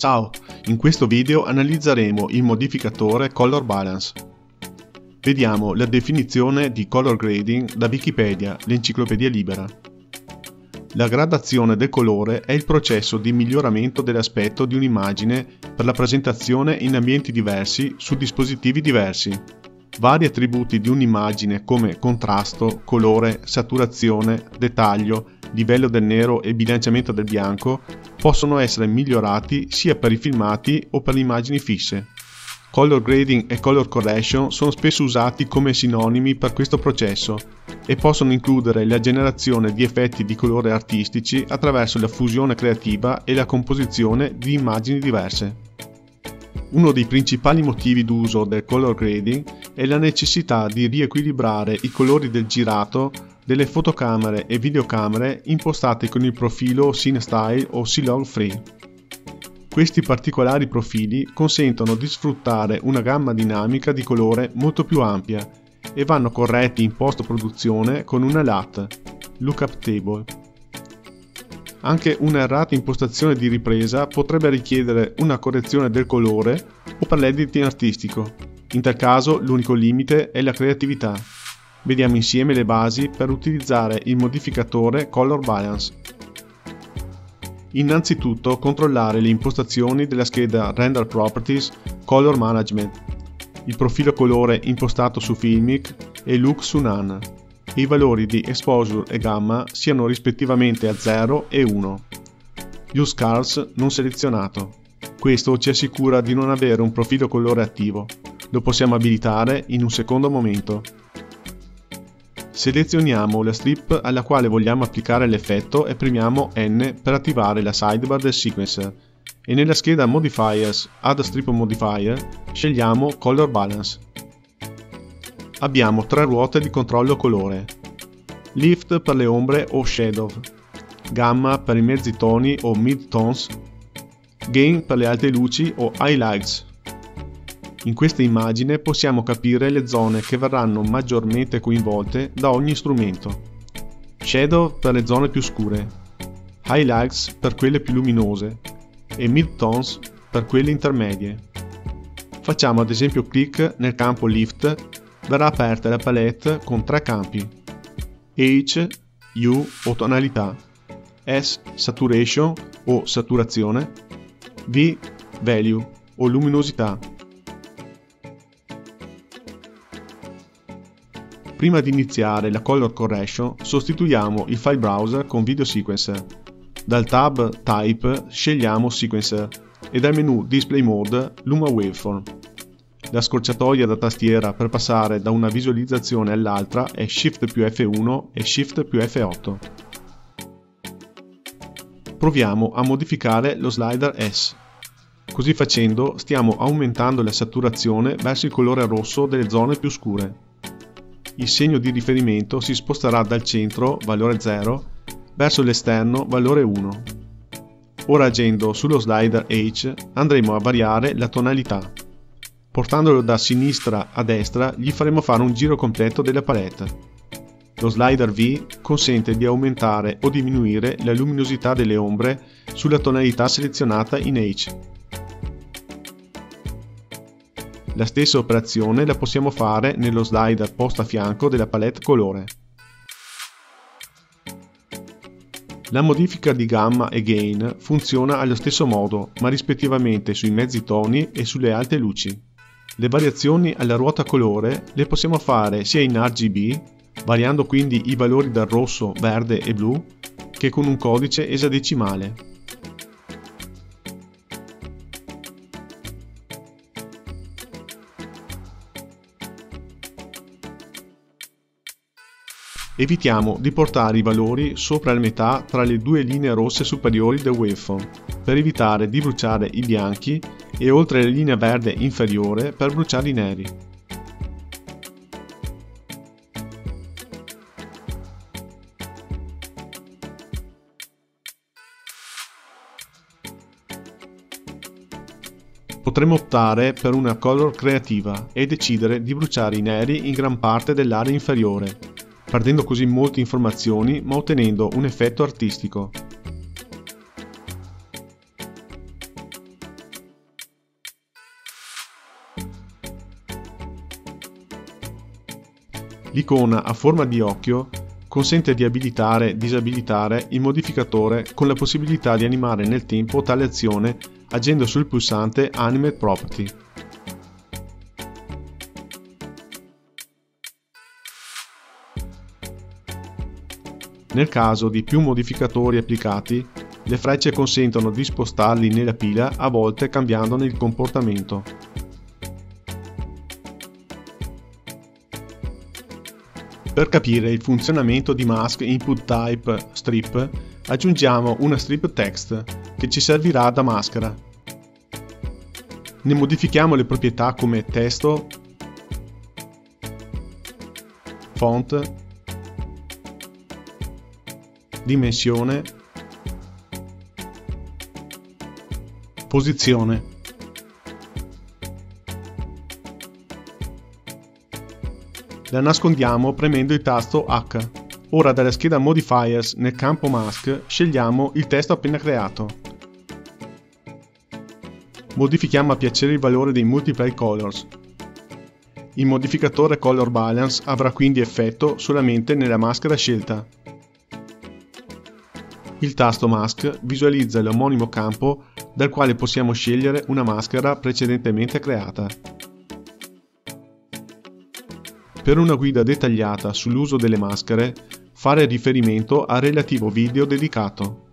Ciao, in questo video analizzeremo il modificatore Color Balance. Vediamo la definizione di color grading da Wikipedia, l'enciclopedia libera. La gradazione del colore è il processo di miglioramento dell'aspetto di un'immagine per la presentazione in ambienti diversi su dispositivi diversi. Vari attributi di un'immagine come contrasto, colore, saturazione, dettaglio, livello del nero e bilanciamento del bianco possono essere migliorati sia per i filmati o per le immagini fisse. Color grading e color correction sono spesso usati come sinonimi per questo processo e possono includere la generazione di effetti di colore artistici attraverso la fusione creativa e la composizione di immagini diverse. Uno dei principali motivi d'uso del color grading è la necessità di riequilibrare i colori del girato delle fotocamere e videocamere impostate con il profilo CineStyle o C-Log Free. Questi particolari profili consentono di sfruttare una gamma dinamica di colore molto più ampia e vanno corretti in post-produzione con una LAT, Lookup Table. Anche una errata impostazione di ripresa potrebbe richiedere una correzione del colore o per l'editing artistico. In tal caso l'unico limite è la creatività. Vediamo insieme le basi per utilizzare il modificatore Color Balance. Innanzitutto controllare le impostazioni della scheda Render Properties Color Management, il profilo colore impostato su Filmic e Look su None e i valori di Exposure e Gamma siano rispettivamente a 0 e 1. Use Cars non selezionato. Questo ci assicura di non avere un profilo colore attivo. Lo possiamo abilitare in un secondo momento. Selezioniamo la strip alla quale vogliamo applicare l'effetto e premiamo N per attivare la sidebar del sequencer. E nella scheda Modifiers Add Strip Modifier scegliamo Color Balance. Abbiamo tre ruote di controllo colore, Lift per le ombre o Shadow, Gamma per i mezzi toni o Mid Tones, Gain per le alte luci o Highlights in questa immagine possiamo capire le zone che verranno maggiormente coinvolte da ogni strumento. Shadow per le zone più scure, Highlights per quelle più luminose e Midtones per quelle intermedie. Facciamo ad esempio clic nel campo Lift, verrà aperta la palette con tre campi H, U o tonalità, S Saturation o saturazione, V Value o luminosità Prima di iniziare la color correction sostituiamo il file browser con video sequencer. Dal tab Type scegliamo Sequencer e dal menu Display Mode Luma Waveform. La scorciatoia da tastiera per passare da una visualizzazione all'altra è Shift più F1 e Shift più F8. Proviamo a modificare lo slider S. Così facendo stiamo aumentando la saturazione verso il colore rosso delle zone più scure il segno di riferimento si sposterà dal centro, valore 0, verso l'esterno, valore 1. Ora agendo sullo slider H andremo a variare la tonalità. Portandolo da sinistra a destra gli faremo fare un giro completo della palette. Lo slider V consente di aumentare o diminuire la luminosità delle ombre sulla tonalità selezionata in H. La stessa operazione la possiamo fare nello slider posto a fianco della palette colore. La modifica di gamma e gain funziona allo stesso modo, ma rispettivamente sui mezzi toni e sulle alte luci. Le variazioni alla ruota colore le possiamo fare sia in RGB, variando quindi i valori dal rosso, verde e blu, che con un codice esadecimale. Evitiamo di portare i valori sopra la metà tra le due linee rosse superiori del waveform, per evitare di bruciare i bianchi e oltre la linea verde inferiore per bruciare i neri. Potremmo optare per una color creativa e decidere di bruciare i neri in gran parte dell'area inferiore perdendo così molte informazioni ma ottenendo un effetto artistico. L'icona a forma di occhio consente di abilitare e disabilitare il modificatore con la possibilità di animare nel tempo tale azione agendo sul pulsante Animate Property. Nel caso di più modificatori applicati, le frecce consentono di spostarli nella pila a volte cambiandone il comportamento. Per capire il funzionamento di Mask Input Type Strip, aggiungiamo una strip text che ci servirà da maschera. Ne modifichiamo le proprietà come testo, font, dimensione, posizione. La nascondiamo premendo il tasto H. Ora dalla scheda Modifiers nel campo Mask scegliamo il testo appena creato. Modifichiamo a piacere il valore dei Multiply Colors. Il modificatore Color Balance avrà quindi effetto solamente nella maschera scelta. Il tasto Mask visualizza l'omonimo campo dal quale possiamo scegliere una maschera precedentemente creata. Per una guida dettagliata sull'uso delle maschere, fare riferimento al relativo video dedicato.